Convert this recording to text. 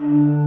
you